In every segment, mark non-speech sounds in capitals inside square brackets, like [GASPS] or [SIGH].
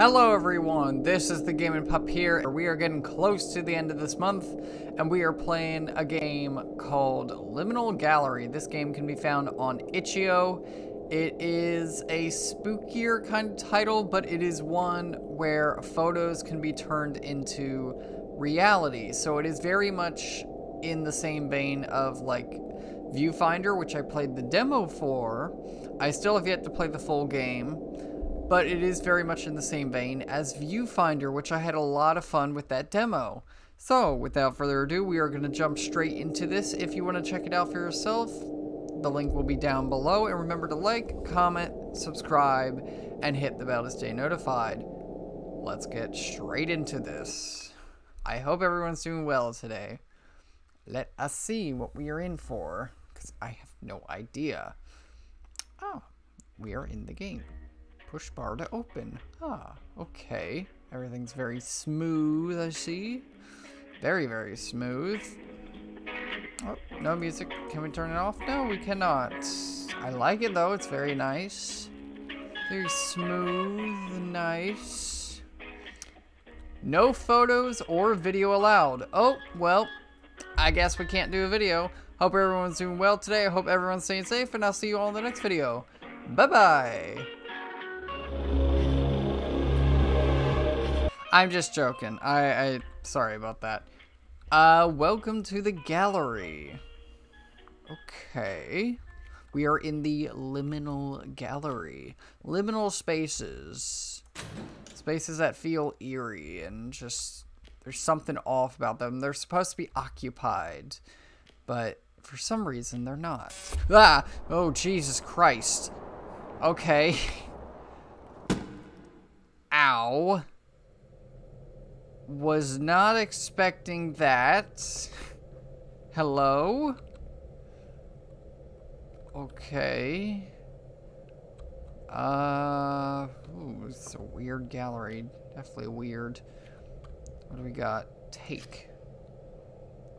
Hello everyone, this is the Gaming Pup here. We are getting close to the end of this month, and we are playing a game called Liminal Gallery. This game can be found on itch.io. It is a spookier kind of title, but it is one where photos can be turned into reality. So it is very much in the same vein of like Viewfinder, which I played the demo for. I still have yet to play the full game but it is very much in the same vein as Viewfinder, which I had a lot of fun with that demo. So, without further ado, we are going to jump straight into this. If you want to check it out for yourself, the link will be down below. And remember to like, comment, subscribe, and hit the bell to stay notified. Let's get straight into this. I hope everyone's doing well today. Let us see what we are in for, because I have no idea. Oh, we are in the game. Push bar to open. Ah, okay. Everything's very smooth, I see. Very, very smooth. Oh, no music. Can we turn it off? No, we cannot. I like it though. It's very nice. Very smooth, nice. No photos or video allowed. Oh, well, I guess we can't do a video. Hope everyone's doing well today. I hope everyone's staying safe, and I'll see you all in the next video. Bye-bye. I'm just joking. I, I, sorry about that. Uh, welcome to the gallery. Okay. We are in the liminal gallery. Liminal spaces. Spaces that feel eerie and just, there's something off about them. They're supposed to be occupied, but for some reason they're not. Ah! Oh, Jesus Christ. Okay. [LAUGHS] Ow was not expecting that. Hello? Okay. Uh, ooh, it's a weird gallery. Definitely weird. What do we got? Take.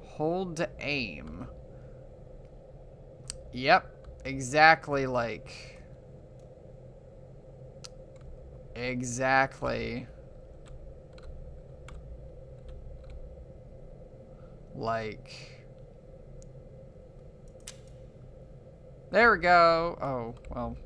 Hold to aim. Yep, exactly like... Exactly. Like... There we go. Oh, well.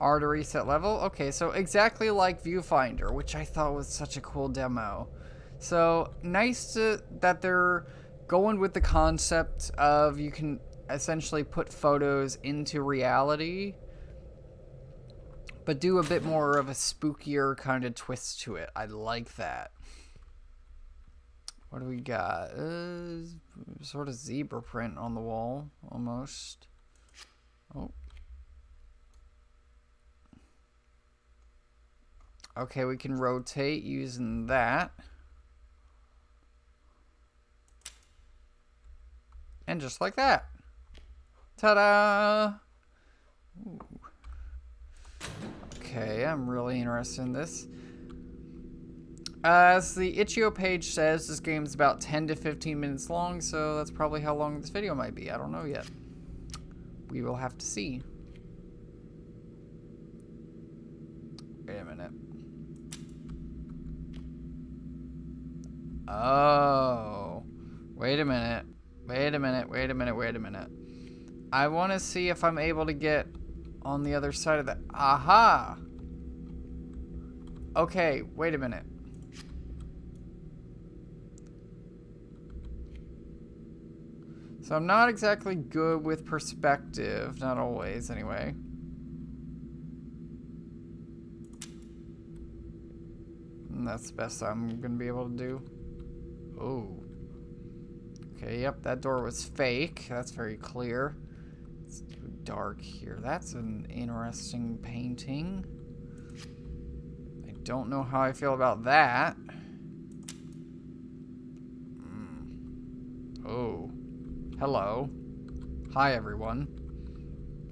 R to reset level. Okay, so exactly like Viewfinder, which I thought was such a cool demo. So, nice to, that they're going with the concept of you can essentially put photos into reality, but do a bit more of a spookier kind of twist to it. I like that. What do we got? Uh, sort of zebra print on the wall, almost. Oh. Okay, we can rotate using that. And just like that. Ta-da! Okay, I'm really interested in this. Uh, As the itch.io page says, this game's about 10 to 15 minutes long, so that's probably how long this video might be. I don't know yet. We will have to see. Wait a minute. Oh. Wait a minute. Wait a minute. Wait a minute. Wait a minute. I want to see if I'm able to get on the other side of that. Aha! Okay, wait a minute. So I'm not exactly good with perspective. Not always, anyway. And that's the best I'm to be able to do. Oh. Okay, yep, that door was fake. That's very clear. It's too dark here. That's an interesting painting. I don't know how I feel about that. Mm. Oh. Hello. Hi, everyone.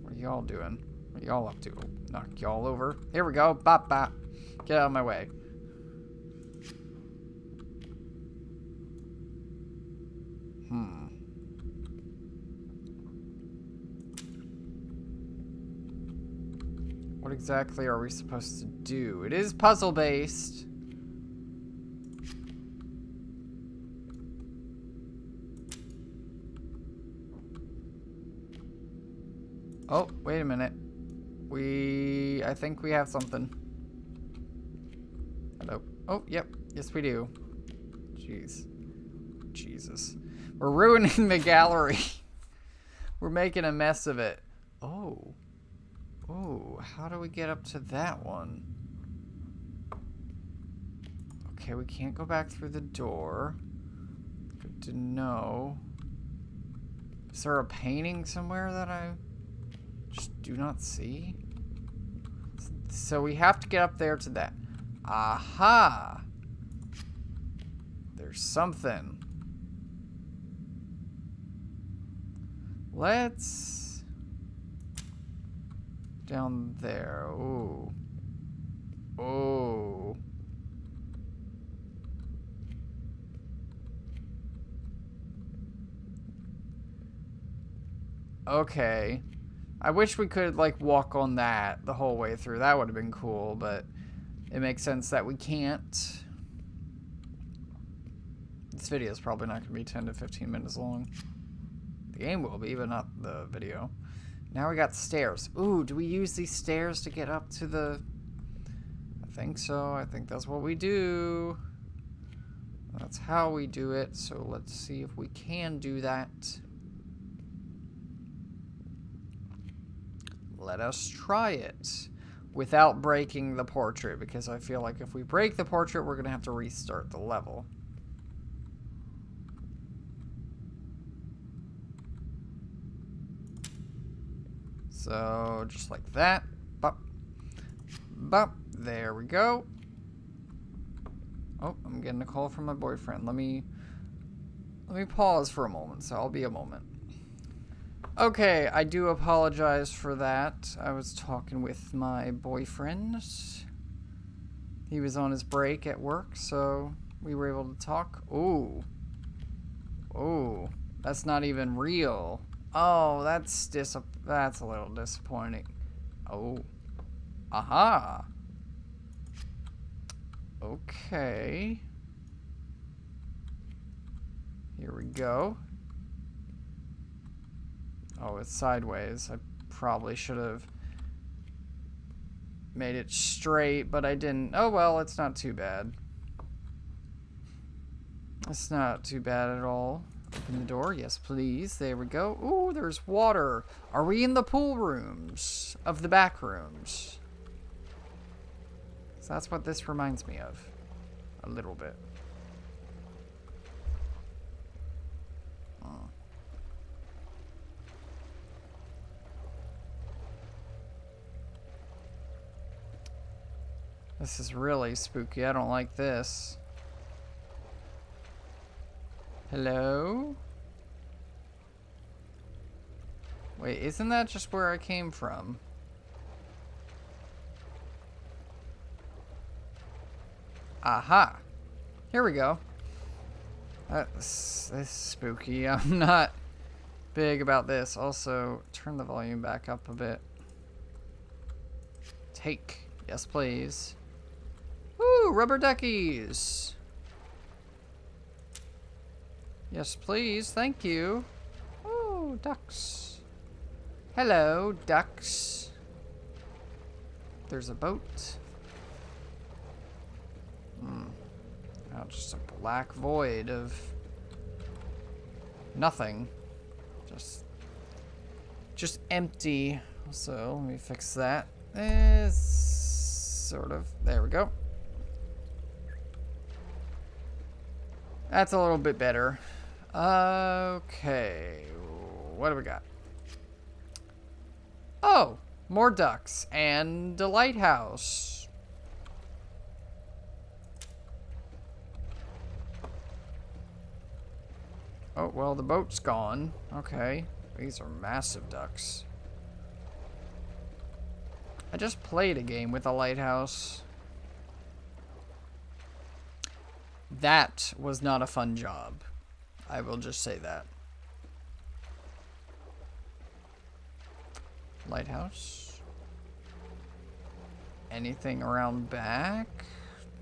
What are y'all doing? What y'all up to? Knock y'all over. Here we go. Bop, bop. Get out of my way. Hmm. What exactly are we supposed to do? It is puzzle-based. Oh, wait a minute. We... I think we have something. Hello. Oh, yep. Yes, we do. Jeez. Jesus. We're ruining [LAUGHS] the gallery. [LAUGHS] We're making a mess of it. Oh. Oh, how do we get up to that one? Okay, we can't go back through the door. Good to know. Is there a painting somewhere that I do not see? So we have to get up there to that. Aha! There's something. Let's... Down there. Ooh. Oh. Okay. I wish we could, like, walk on that the whole way through. That would have been cool, but it makes sense that we can't. This video is probably not going to be 10 to 15 minutes long. The game will be, but not the video. Now we got stairs. Ooh, do we use these stairs to get up to the... I think so. I think that's what we do. That's how we do it. So let's see if we can do that. Let us try it without breaking the portrait because I feel like if we break the portrait, we're going to have to restart the level. So, just like that. Bop. Bop. There we go. Oh, I'm getting a call from my boyfriend. Let me... Let me pause for a moment, so I'll be a moment. Okay, I do apologize for that. I was talking with my boyfriend. He was on his break at work, so we were able to talk. Ooh. Oh, that's not even real. Oh, that's dis that's a little disappointing. Oh. Aha. Okay. Here we go. Oh, it's sideways. I probably should have made it straight, but I didn't. Oh well, it's not too bad. It's not too bad at all. Open the door. Yes, please. There we go. Ooh, there's water. Are we in the pool rooms of the back rooms? So that's what this reminds me of. A little bit. This is really spooky. I don't like this. Hello? Wait, isn't that just where I came from? Aha! Here we go. That's, that's spooky. [LAUGHS] I'm not big about this. Also, turn the volume back up a bit. Take. Yes, please. Rubber duckies. Yes, please. Thank you. Oh, ducks. Hello, ducks. There's a boat. Hmm. Now just a black void of nothing. Just, just empty. So let me fix that. Is sort of. There we go. That's a little bit better. Okay. What do we got? Oh, more ducks and a lighthouse. Oh, well, the boat's gone. Okay. These are massive ducks. I just played a game with a lighthouse. That was not a fun job. I will just say that. Lighthouse. anything around back?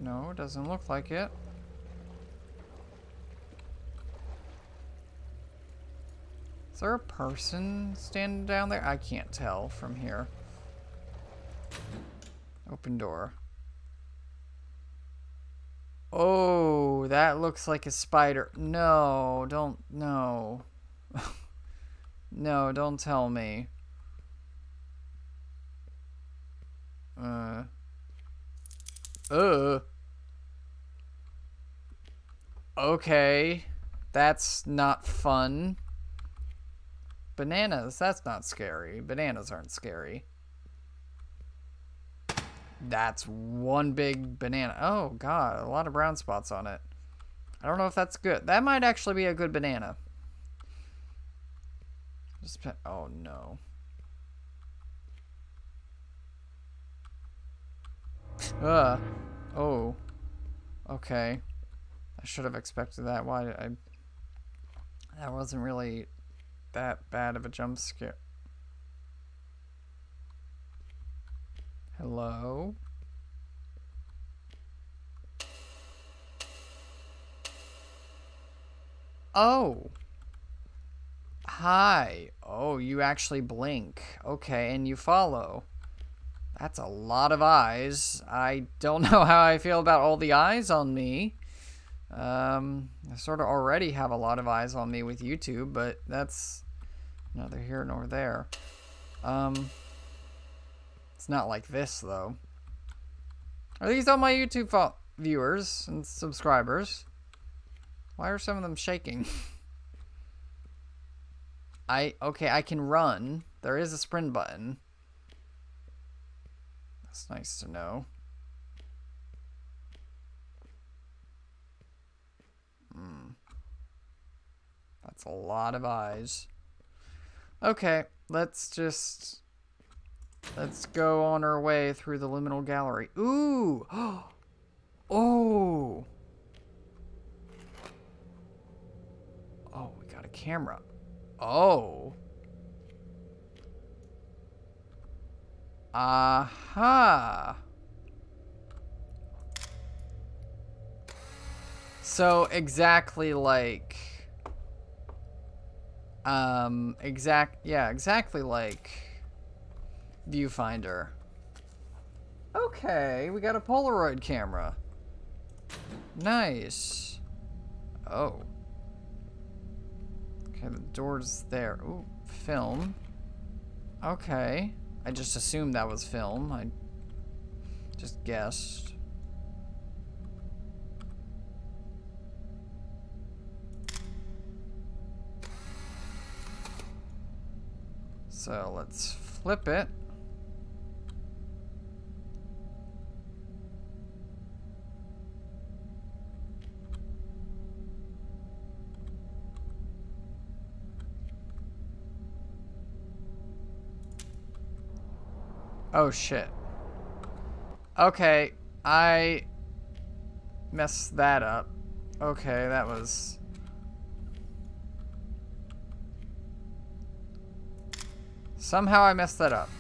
No, doesn't look like it. Is there a person standing down there? I can't tell from here. Open door. Oh, that looks like a spider. No, don't, no. [LAUGHS] no, don't tell me. Uh. Uh. Okay. That's not fun. Bananas, that's not scary. Bananas aren't scary. That's one big banana. Oh, God, a lot of brown spots on it. I don't know if that's good. That might actually be a good banana. Just, oh, no. Uh, oh. Okay. I should have expected that. Why I... That wasn't really that bad of a jump scare. Hello? Oh. Hi. Oh, you actually blink. Okay, and you follow. That's a lot of eyes. I don't [LAUGHS] know how I feel about all the eyes on me. Um, I sort of already have a lot of eyes on me with YouTube, but that's neither here nor there. Um, not like this, though. Are these all my YouTube viewers and subscribers? Why are some of them shaking? [LAUGHS] I, okay, I can run. There is a sprint button. That's nice to know. Hmm. That's a lot of eyes. Okay, let's just... Let's go on our way through the liminal gallery. Ooh! [GASPS] Oh! Oh, we got a camera. Oh! Aha! So exactly like um exact yeah, exactly like viewfinder. Okay, we got a Polaroid camera. Nice. Oh. Okay, the door's there. Ooh, film. Okay. I just assumed that was film. I just guessed. So let's flip it. Oh shit. Okay, I messed that up. Okay, that was Somehow I messed that up.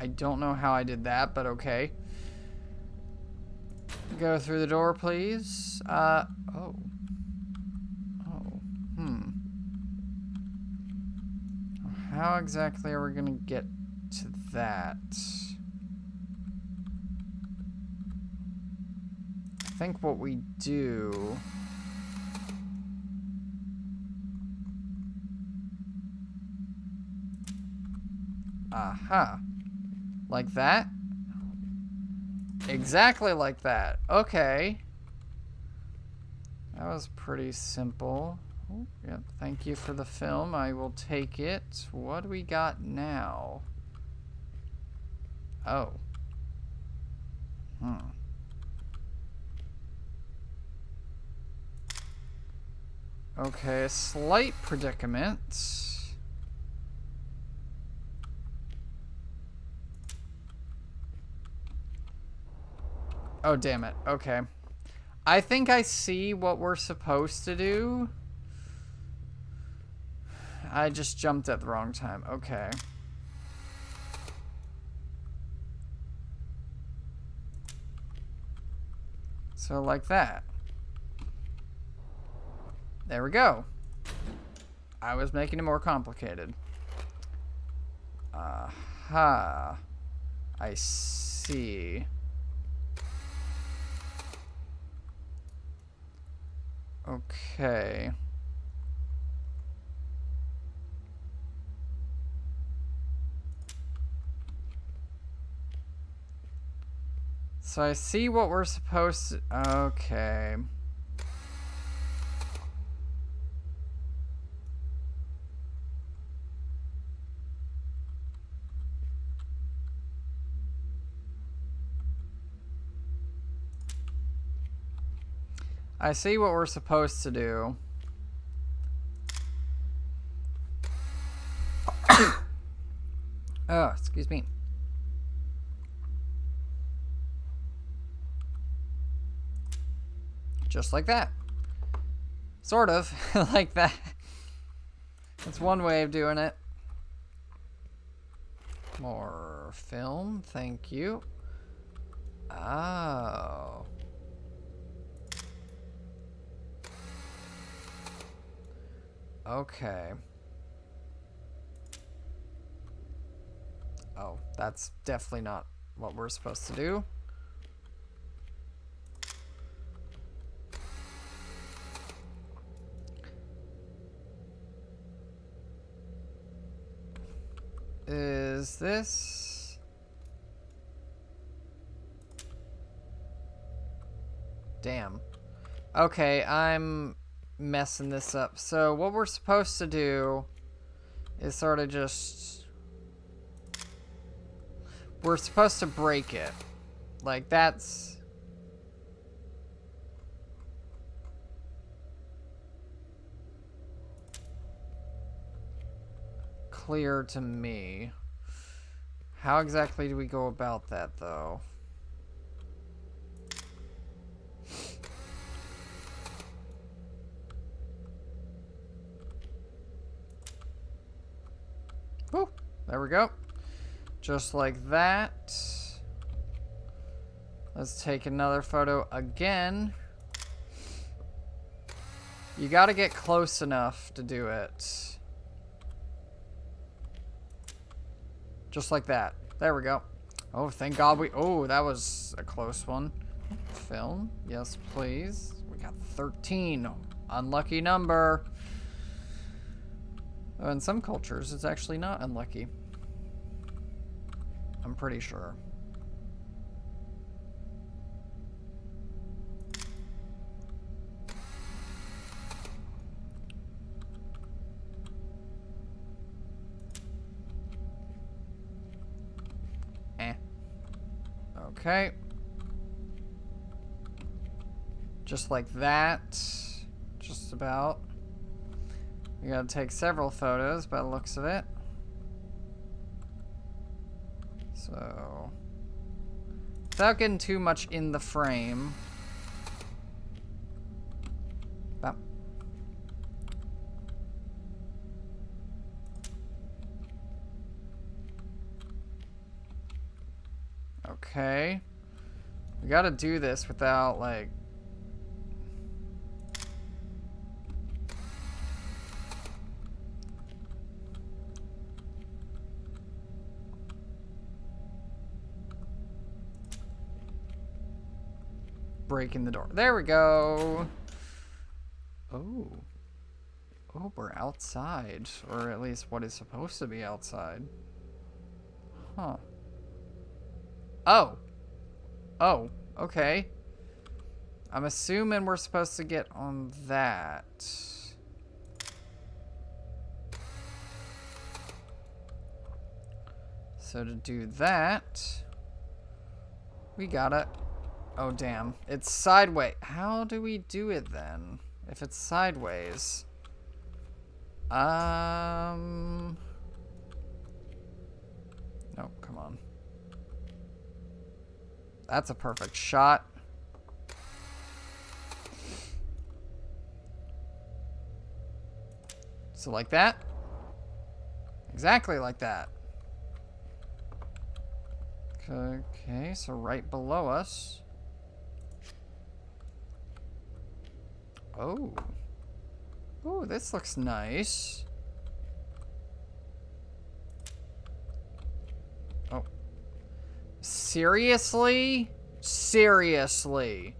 I don't know how I did that, but okay. Go through the door, please. Uh, oh. Oh, hmm. How exactly are we gonna get to that? I think what we do... Aha. Like that? Exactly like that. Okay. That was pretty simple. Oh, yep, thank you for the film. I will take it. What do we got now? Oh. Hmm. Okay, a slight predicament. Oh, damn it. Okay. I think I see what we're supposed to do. I just jumped at the wrong time. Okay. So like that. There we go. I was making it more complicated. Aha. I see. Okay. So I see what we're supposed to... Okay. I see what we're supposed to do. [COUGHS] oh, excuse me. Just like that. Sort of, [LAUGHS] like that. That's one way of doing it. More film, thank you. Oh. Okay. Oh, that's definitely not what we're supposed to do. Is this... Damn. Okay, I'm messing this up. So what we're supposed to do is sort of just... We're supposed to break it. Like, that's... Clear to me. How exactly do we go about that, though? There we go. Just like that. Let's take another photo again. You gotta get close enough to do it. Just like that. There we go. Oh, thank God we... Oh, that was a close one. Film. Yes, please. We got 13. Unlucky number. In some cultures, it's actually not unlucky. I'm pretty sure. Eh. Okay. Just like that. Just about. We gotta take several photos by the looks of it. So, without getting too much in the frame. Okay. We gotta do this without, like, breaking the door. There we go. Oh. Oh, we're outside. Or at least what is supposed to be outside. Huh. Oh. Oh, okay. I'm assuming we're supposed to get on that. So to do that, we gotta Oh, damn. It's sideways. How do we do it then? If it's sideways. Um... No, come on. That's a perfect shot. So like that. Exactly like that. Okay, so right below us. Oh. Oh, this looks nice. Oh. Seriously? Seriously.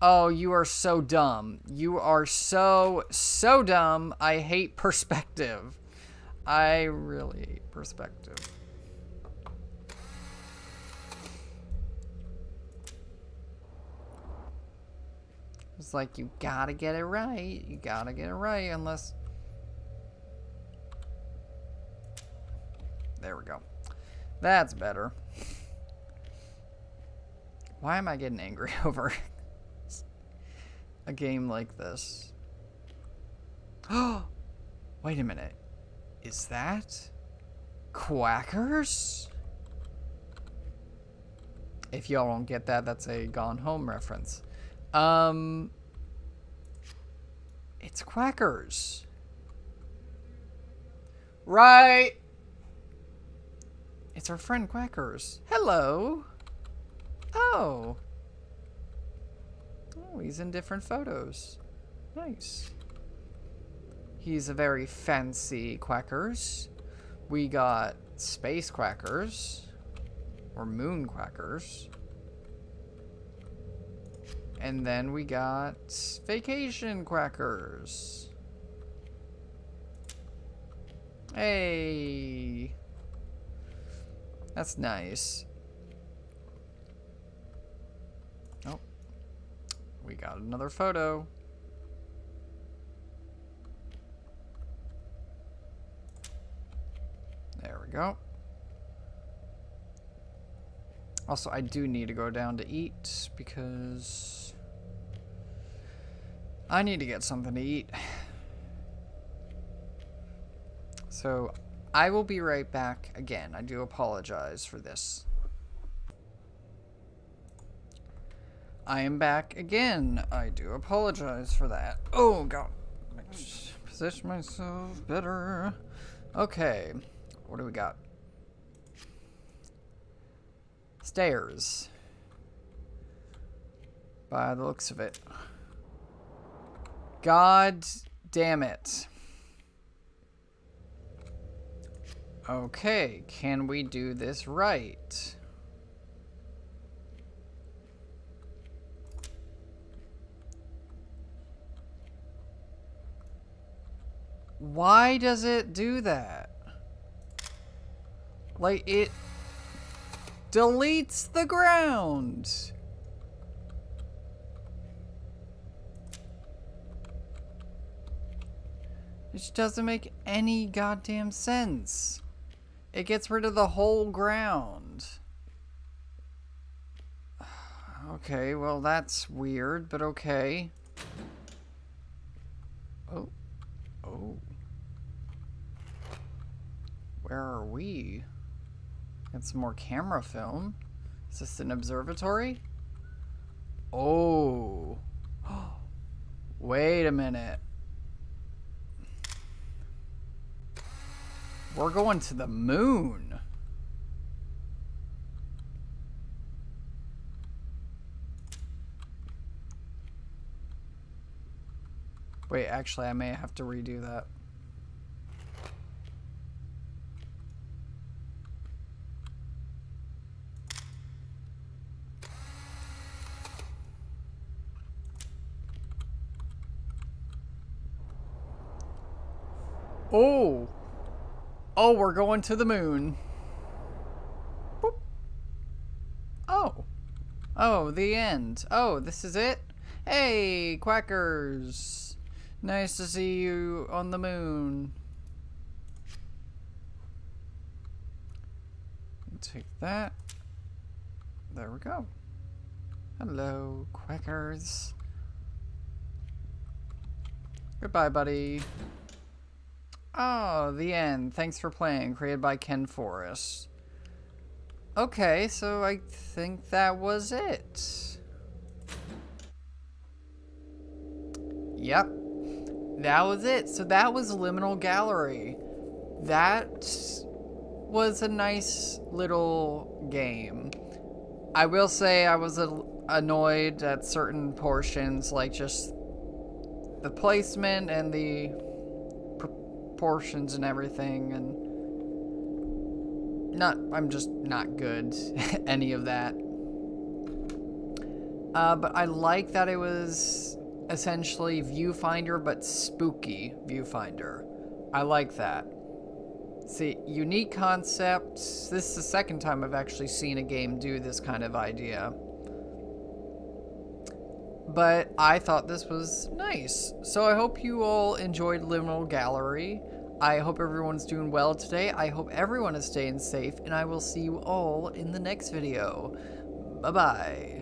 Oh, you are so dumb. You are so, so dumb. I hate perspective. I really hate perspective. It's like, you gotta get it right. You gotta get it right, unless... There we go. That's better. Why am I getting angry [LAUGHS] over a game like this? Oh, [GASPS] wait a minute. Is that Quackers? If y'all don't get that, that's a Gone Home reference. Um, it's Quackers. Right. It's our friend Quackers. Hello. Oh. Oh, he's in different photos. Nice. He's a very fancy Quackers. We got Space Quackers. Or Moon Quackers. And then we got vacation quackers. Hey. That's nice. Oh. We got another photo. There we go. Also, I do need to go down to eat because I need to get something to eat. So, I will be right back again. I do apologize for this. I am back again. I do apologize for that. Oh, God. Position myself better. Okay. What do we got? Stairs. By the looks of it. God damn it. Okay, can we do this right? Why does it do that? Like, it deletes the ground. Which doesn't make any goddamn sense. It gets rid of the whole ground. [SIGHS] Okay, well that's weird, but okay. Oh. Oh. Where are we? Got some more camera film. Is this an observatory? Oh. [GASPS] Wait a minute. We're going to the moon. Wait, actually, I may have to redo that. Oh! Oh, we're going to the moon. Boop. Oh. Oh, the end. Oh, this is it? Hey, Quackers. Nice to see you on the moon. Take that. There we go. Hello, Quackers. Goodbye, buddy. Oh, the end. Thanks for playing. Created by Ken Forest. Okay, so I think that was it. Yep. that was it. So that was Liminal Gallery. That was a nice little game. I will say I was annoyed at certain portions, like just the placement and the proportions and everything, and not, I'm just not good [LAUGHS] any of that. Uh, but I like that it was essentially viewfinder, but spooky viewfinder. I like that. See, unique concepts. This is the second time I've actually seen a game do this kind of idea. But I thought this was nice. So I hope you all enjoyed Liminal Gallery. I hope everyone's doing well today. I hope everyone is staying safe, and I will see you all in the next video. Bye-bye.